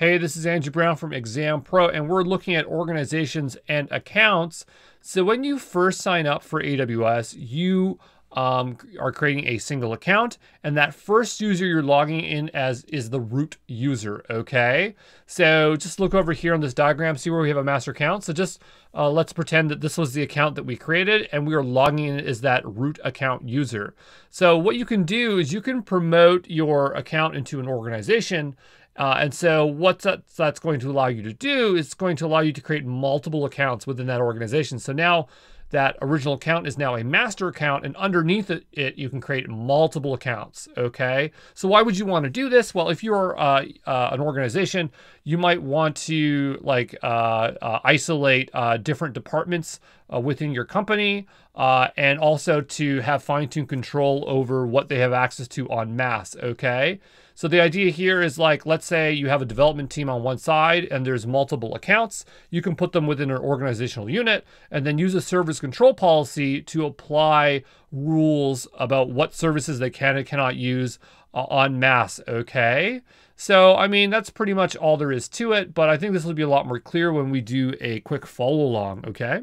Hey, this is Andrew Brown from Exam Pro, and we're looking at organizations and accounts. So when you first sign up for AWS, you um, are creating a single account, and that first user you're logging in as is the root user, okay? So just look over here on this diagram, see where we have a master account. So just uh, let's pretend that this was the account that we created, and we are logging in as that root account user. So what you can do is you can promote your account into an organization uh, and so what that's going to allow you to do is going to allow you to create multiple accounts within that organization. So now that original account is now a master account and underneath it, you can create multiple accounts okay? So why would you want to do this? Well if you're uh, uh, an organization you might want to like uh, uh isolate uh, different departments uh, within your company and also to have fine-tuned control over what they have access to on mass okay? So the idea here is like, let's say you have a development team on one side and there's multiple accounts. You can put them within an organizational unit and then use a service control policy to apply rules about what services they can and cannot use uh, on mass, okay? So, I mean, that's pretty much all there is to it, but I think this will be a lot more clear when we do a quick follow along, okay?